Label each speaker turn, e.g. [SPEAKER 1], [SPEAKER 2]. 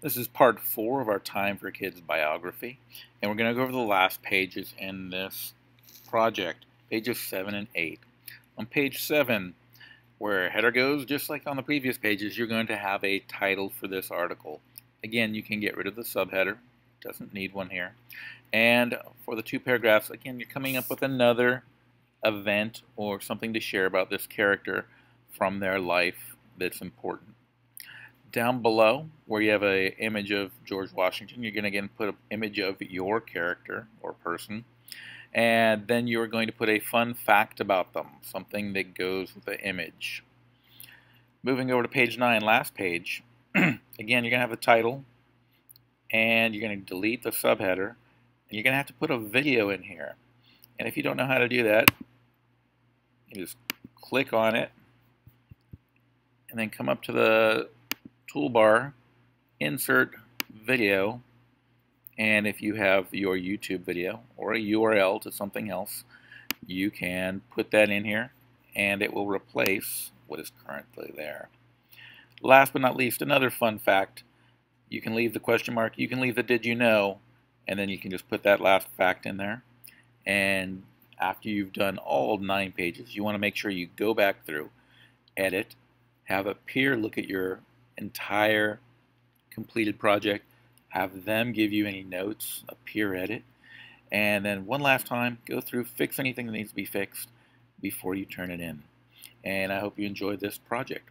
[SPEAKER 1] This is part four of our Time for Kids biography, and we're going to go over the last pages in this project, pages seven and eight. On page seven, where header goes, just like on the previous pages, you're going to have a title for this article. Again, you can get rid of the subheader, doesn't need one here. And for the two paragraphs, again, you're coming up with another event or something to share about this character from their life that's important. Down below, where you have an image of George Washington, you're going to again put an image of your character or person. And then you're going to put a fun fact about them, something that goes with the image. Moving over to page 9, last page, again, you're going to have the title, and you're going to delete the subheader, and you're going to have to put a video in here. And if you don't know how to do that, you just click on it, and then come up to the toolbar, insert video, and if you have your YouTube video or a URL to something else, you can put that in here and it will replace what is currently there. Last but not least, another fun fact, you can leave the question mark, you can leave the did you know, and then you can just put that last fact in there. And after you've done all nine pages, you want to make sure you go back through, edit, have a peer look at your entire completed project, have them give you any notes, a peer edit, and then one last time, go through, fix anything that needs to be fixed before you turn it in. And I hope you enjoyed this project.